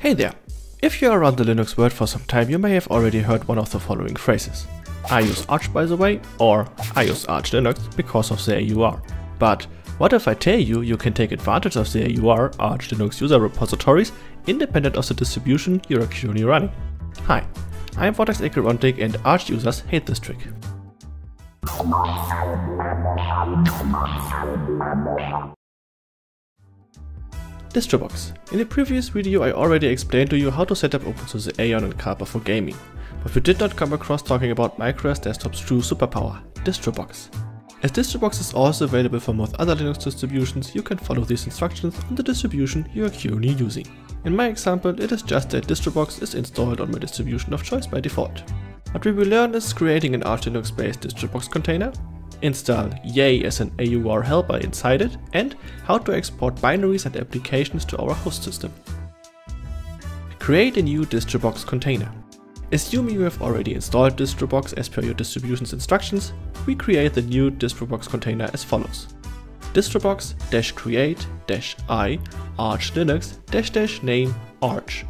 Hey there! If you're around the Linux world for some time, you may have already heard one of the following phrases. I use Arch by the way, or I use Arch Linux because of the AUR. But what if I tell you you can take advantage of the AUR Arch Linux user repositories independent of the distribution you're currently running? Hi, I'm Vortex Acherontic and Arch users hate this trick. Distrobox. In the previous video I already explained to you how to set up OpenSUSE Aeon and Kalpa for gaming, but we did not come across talking about MicroOS Desktop's true superpower, Distrobox. As Distrobox is also available for most other Linux distributions, you can follow these instructions on the distribution you are currently using. In my example, it is just that Distrobox is installed on my distribution of choice by default. What we will learn is creating an Arch Linux based Distrobox container, install Yay as an AUR helper inside it, and how to export binaries and applications to our host system. Create a new Distrobox container. Assuming you have already installed Distrobox as per your distribution's instructions, we create the new Distrobox container as follows. Distrobox-create-i arch linux name arch.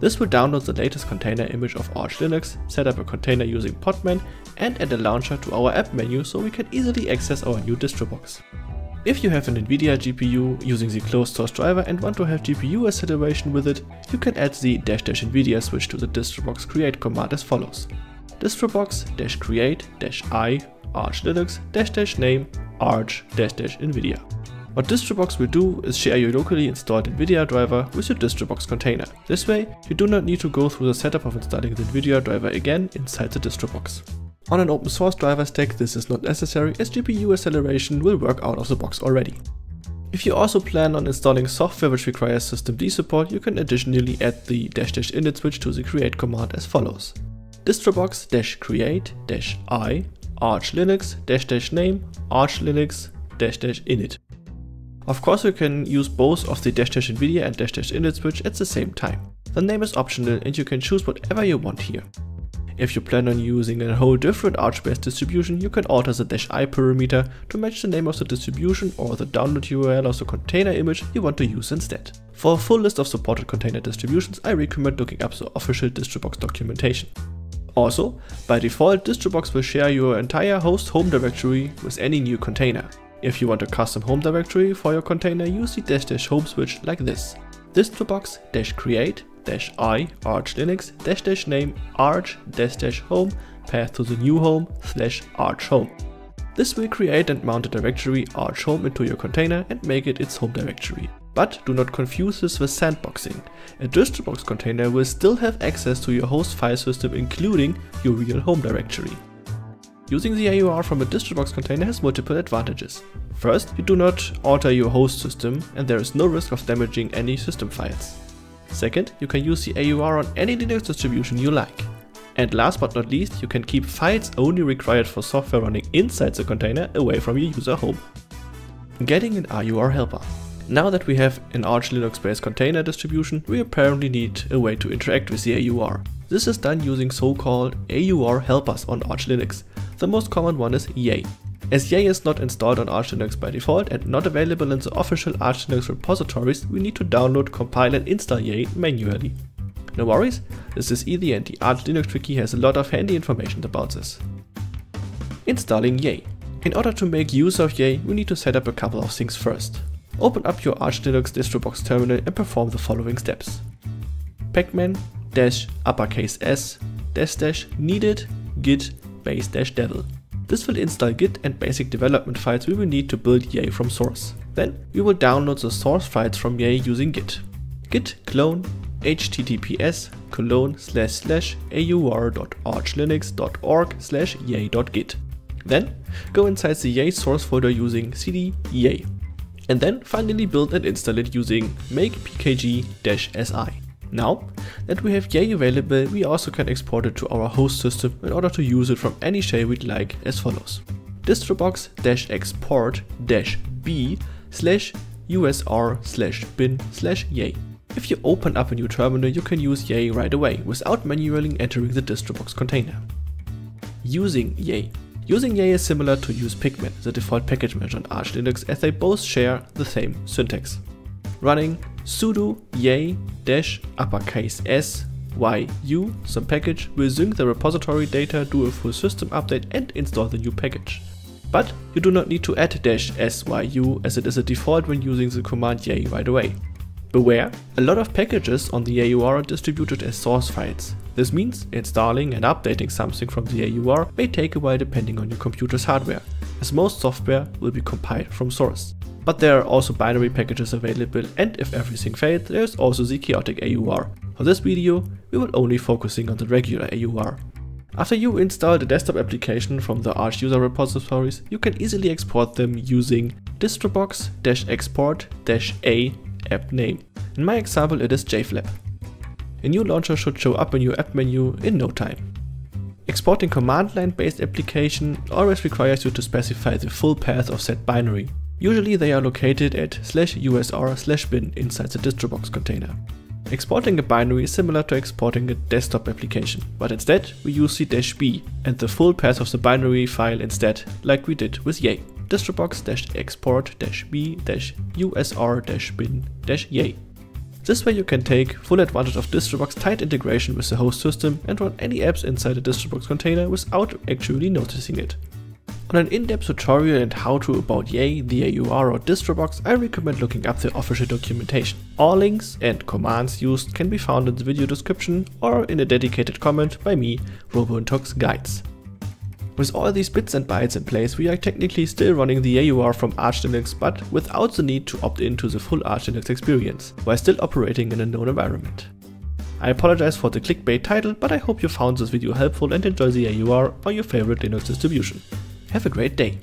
This will download the latest container image of Arch Linux, set up a container using Podman and add a launcher to our app menu so we can easily access our new Distrobox. If you have an Nvidia GPU using the closed source driver and want to have GPU acceleration with it, you can add the dash dash NVIDIA switch to the distrobox create command as follows. distrobox create i arch linux dash dash name arch dash dash NVIDIA. What Distrobox will do is share your locally installed NVIDIA driver with your Distrobox container. This way, you do not need to go through the setup of installing the NVIDIA driver again inside the Distrobox. On an open source driver stack this is not necessary as GPU acceleration will work out of the box already. If you also plan on installing software which requires systemd support, you can additionally add the dash dash init switch to the create command as follows. distrobox dash create dash i arch linux dash dash name arch linux dash dash init. Of course you can use both of the dash dash nvidia and dash dash init switch at the same time. The name is optional and you can choose whatever you want here. If you plan on using a whole different Arch-based distribution, you can alter the dash -i parameter to match the name of the distribution or the download URL of the container image you want to use instead. For a full list of supported container distributions, I recommend looking up the official Distrobox documentation. Also, by default, Distrobox will share your entire host home directory with any new container. If you want a custom home directory for your container, use the dash dash home switch like this. Distrobox dash create dash i arch linux dash dash name arch dash dash home path to the new home slash arch home. This will create and mount a directory arch home into your container and make it its home directory. But do not confuse this with sandboxing. A Distrobox container will still have access to your host file system including your real home directory. Using the AUR from a Distrobox container has multiple advantages. First, you do not alter your host system and there is no risk of damaging any system files. Second, you can use the AUR on any Linux distribution you like. And last but not least, you can keep files only required for software running inside the container away from your user home. Getting an AUR helper. Now that we have an Arch Linux based container distribution, we apparently need a way to interact with the AUR. This is done using so-called AUR helpers on Arch Linux. The most common one is Yay. As Yay is not installed on Arch Linux by default and not available in the official Arch Linux repositories, we need to download, compile and install Yay manually. No worries, this is easy and the Arch Linux Wiki has a lot of handy information about this. Installing Yay. In order to make use of Yay, we need to set up a couple of things first. Open up your Arch Linux DistroBox terminal and perform the following steps. pacman dash uppercase s dash dash needed git base dash devel. This will install git and basic development files we will need to build Yay from source. Then we will download the source files from Yay using git. git clone https colon slash slash aur.archlinux.org slash yay.git. Then go inside the Yay source folder using cd yay. And then finally build and install it using make pkg-si. Now that we have Yay available, we also can export it to our host system in order to use it from any shell we'd like as follows. distrobox-export-b slash usr slash bin slash yay. If you open up a new terminal, you can use Yay right away without manually entering the Distrobox container. Using Yay. Using Yay is similar to use Pacman, the default package manager on Arch Linux as they both share the same syntax. running sudo yay dash uppercase s y u some package will sync the repository data, do a full system update and install the new package. But you do not need to add dash syu as it is a default when using the command yay right away. Beware, a lot of packages on the AUR are distributed as source files. This means installing and updating something from the AUR may take a while depending on your computer's hardware, as most software will be compiled from source. But there are also binary packages available and if everything fails, there's also the chaotic AUR. For this video, we will only focusing on the regular AUR. After you install the desktop application from the Arch user repositories, you can easily export them using distrobox-export-a app name. In my example it is jflap. A new launcher should show up in your app menu in no time. Exporting command line based application always requires you to specify the full path of said binary. Usually they are located at slash usr slash bin inside the distrobox container. Exporting a binary is similar to exporting a desktop application, but instead we use the -b and the full path of the binary file instead, like we did with Yay distrobox-export-b-usr-bin-yay. This way you can take full advantage of Distrobox tight integration with the host system and run any apps inside a Distrobox container without actually noticing it. On an in-depth tutorial and how-to about Yay, the AUR or Distrobox, I recommend looking up the official documentation. All links and commands used can be found in the video description or in a dedicated comment by me, Robo n' Tux Guides. With all these bits and bytes in place, we are technically still running the AUR from Arch Linux, but without the need to opt into the full Arch Linux experience, while still operating in a known environment. I apologize for the clickbait title, but I hope you found this video helpful and enjoy the AUR or your favorite Linux distribution. Have a great day!